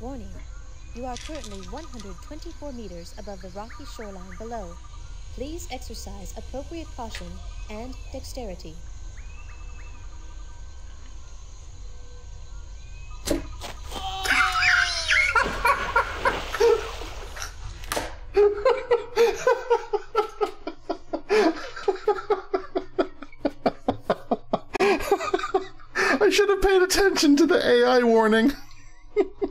warning. You are currently 124 meters above the rocky shoreline below. Please exercise appropriate caution and dexterity. I should have paid attention to the AI warning.